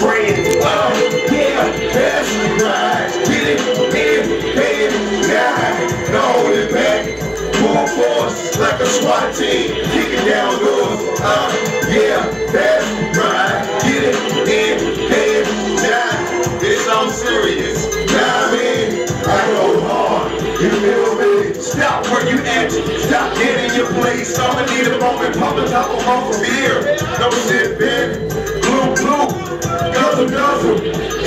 praying. Uh, yeah, that's right. Get it, in, head, nine. No holding back. Full force like a SWAT team. Kicking down doors. Uh, yeah, that's right. Get it, in, head, nine. It's all serious. Nah, man, I go hard. You feel me? Stop where you at. Stop getting your place. I'ma need a moment. Pop a top of beer. No shit, man.